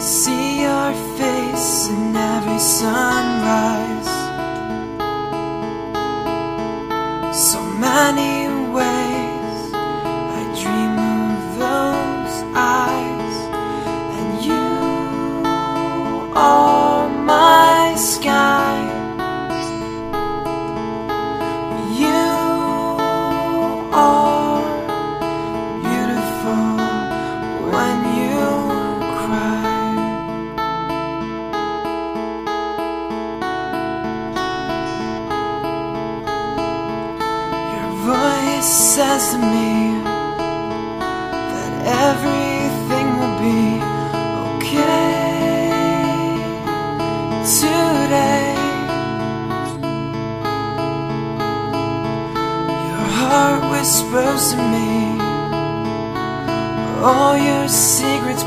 See your face in every sunrise. So many ways I dream of those eyes And you are my sky voice says to me that everything will be okay today. Your heart whispers to me all your secrets.